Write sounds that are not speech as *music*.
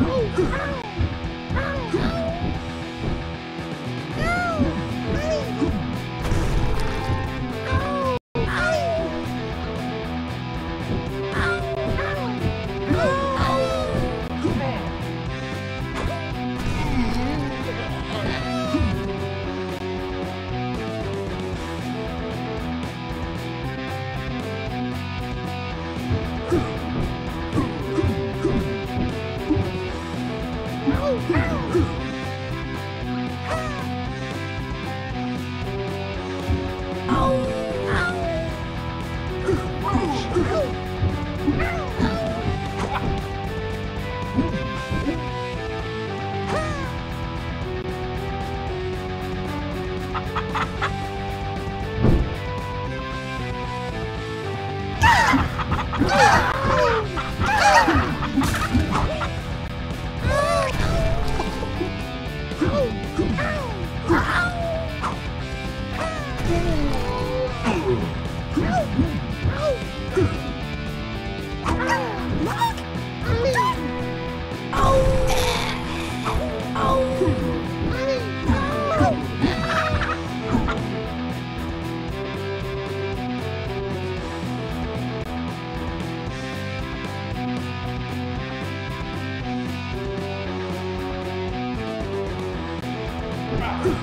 Oh, *laughs* *laughs* Ah! Yeah.